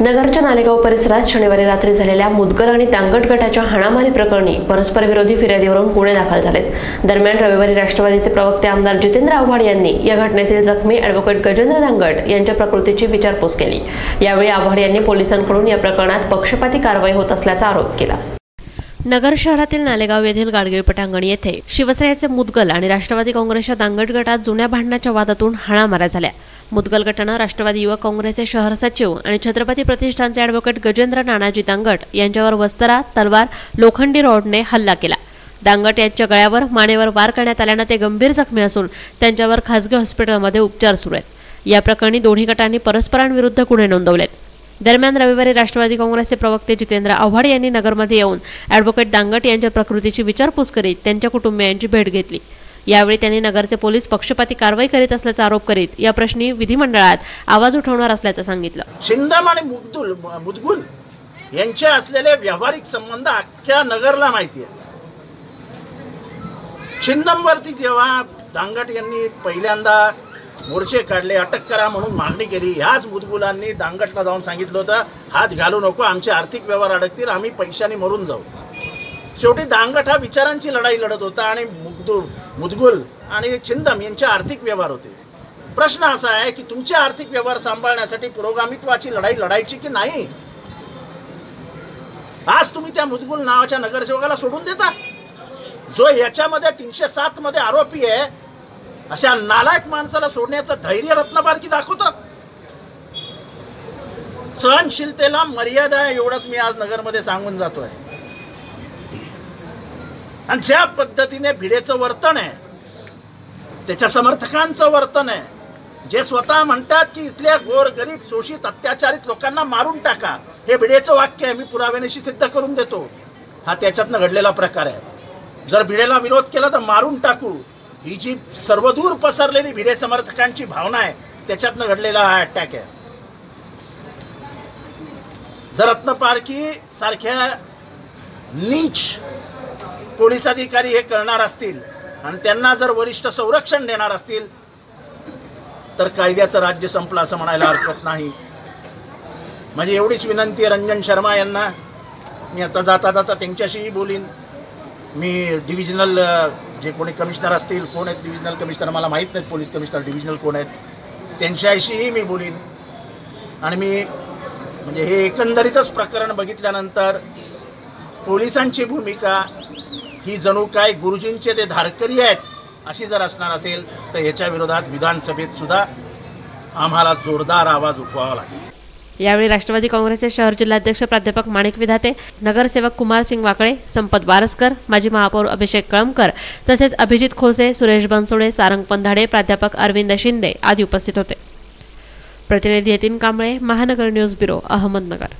नगरच्या नालेगाव परिसरात शनिवारी रात्री झालेल्या मुदगल आणि तांगट गटाच्या हाणामारी प्रकरणी परस्पर विरोधी फिर्यादीवरून गुन्हे दाखल झालेत. दरम्यान रविवारी राष्ट्रवादीचे प्रवक्ते आमदार जितेंद्र आव्हाड यांनी या घटनेतील जखमी अॅडव्होकेट गजेंद्र दांगट यांच्या प्रकृतीची विचारपूस केली. यावेळी आव्हाड यांनी पोलिसांकडून या प्रकरणात पक्षपाती कारवाई होत असल्याचा आरोप केला. नगर शहरातील नालेगाव येथील गाडगीळ पटांगण येथे शिवसेनेचे मुदगल आणि राष्ट्रवादी काँग्रेसच्या दांगट गटात जुन्या भांडणाच्या वादातून हाणामाऱ्या झाल्या. मुदगल गटानं राष्ट्रवादी युवक काँग्रेसचे शहर सचिव आणि छत्रपती प्रतिष्ठानचे ॲडव्होकेट गजेंद्र नानाजी दांगट यांच्यावर वस्तरा तलवार लोखंडी रॉडने हल्ला केला. दांगट यांच्या गळ्यावर मानेवर वार करण्यात आल्यानं ते गंभीर जखमी असून त्यांच्यावर खासगी हॉस्पिटलमध्ये उपचार सुरू आहेत. या प्रकरणी दोन्ही गटांनी परस्परांविरुद्ध गुन्हे नोंदवलेत. दरम्यान रविवारी राष्ट्रवादी काँग्रेसचे प्रवक्ते जितेंद्र आव्हाड यांनी नगरमध्ये येऊन ॲडव्होकेट दांगट यांच्या प्रकृतीची विचारपूस करीत त्यांच्या कुटुंबियांची भेट घेतली. यावेळी त्यांनी नगरचे पोलीस पक्षपाती कारवाई करीत असल्याचा आरोप करीत या प्रश्नी विधिमंडळात आवाज उठवणार असल्याचं सांगितलं. छिंदम आणि मुद्दुल मुदगुल यांचे असलेले व्यावहारिक संबंध अख्ख्या नगरला माहिती आहे. छिंदमवरती जेव्हा दांगट यांनी पहिल्यांदा मोर्चे काढले अटक करा म्हणून मागणी केली ह्याच मुदगुलांनी दांगटला जाऊन सांगितलं होतं हात घालू नको आमचे आर्थिक व्यवहार अडकतील आम्ही पैशाने मरून जाऊ. शेवटी दांगट हा विचारांची लढाई लढत होता आणि मुगदुल मुदगुल आणि छिंदम यांचे आर्थिक व्यवहार होते. प्रश्न असा आहे की तुमचे आर्थिक व्यवहार सांभाळण्यासाठी पुरोगामित्वाची लढाई लढायची की नाही? आज तुम्ही त्या मुदगुल नावाच्या नगरसेवकाला सोडून देता. जो याच्यामध्ये तीनशे सात मध्ये आरोपी आहे अशा नालायक माणसाला सोडण्याचं धैर्य रत्नबारकी दाखवत. सहनशीलतेला मर्यादा आहे एवढंच मी आज नगरमध्ये सांगून जातोय. आणि ज्या पद्धतीने भिडेचं वर्तन आहे त्याच्या समर्थकांचं वर्तन आहे जे स्वतः म्हणतात की इथल्या गोर गरीब शोषित अत्याचारित लोकांना मारून टाका हे भिडेचं वाक्य आहे मी पुराव्यानेशी सिद्ध करून देतो. हा त्याच्यातनं घडलेला प्रकार आहे. जर भिडेला विरोध केला तर मारून टाकू. ही जी सर्वदूर पसरलेली भिडे समर्थकांची भावना आहे त्याच्यातनं घडलेला हा अटॅक आहे. जर रत्नपारखी सारख्या नीच पोलीस अधिकारी हे करणार असतील आणि त्यांना जर वरिष्ठ संरक्षण देणार असतील तर कायद्याचं राज्य संपलं असं म्हणायला हरकत नाही. म्हणजे एवढीच विनंती आहे रंजन शर्मा यांना. मी आता जाता जाता त्यांच्याशीही बोलीन. मी डिव्हिजनल जे कोणी कमिशनर असतील कोण आहेत डिव्हिजनल कमिशनर मला माहीत नाहीत पोलीस कमिशनर डिव्हिजनल कोण आहेत त्यांच्याशीही मी बोलीन. आणि मी म्हणजे हे एकंदरीतच प्रकरण बघितल्यानंतर पोलिसांची भूमिका ही जणू काय गुरुजींचे ते धारकरी आहेत अशी जर असणार असेल तर याच्या विरोधात विधानसभेत सुद्धा आम्हाला जोरदार आवाज उठवावा लागेल. यावेळी राष्ट्रवादी काँग्रेसचे शहर जिल्हाध्यक्ष प्राध्यापक माणिक विधाते नगरसेवक कुमार सिंग वाकळे संपत वारसकर माजी महापौर अभिषेक कळमकर तसेच अभिजित खोसे सुरेश बनसोडे सारंग पंधाडे प्राध्यापक अरविंद शिंदे आदी उपस्थित होते. प्रतिनिधी यतीन कांबळे महानगर न्यूज ब्युरो अहमदनगर.